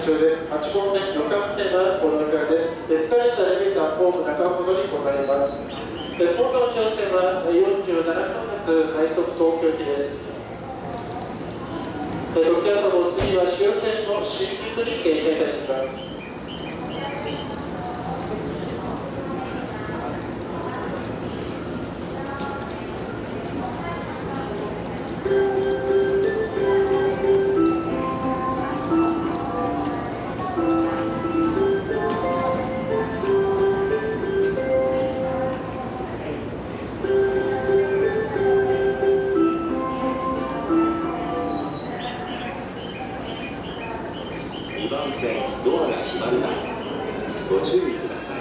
中で。8号線、旅客線がご乗り換えです。エスカレーターでホーム中ほどにございます。で今回の乗船は47分発快速東京行きです。でどちらとも次は終点の新宿に停車いたします。2番線ドアが閉まります。ご注意ください。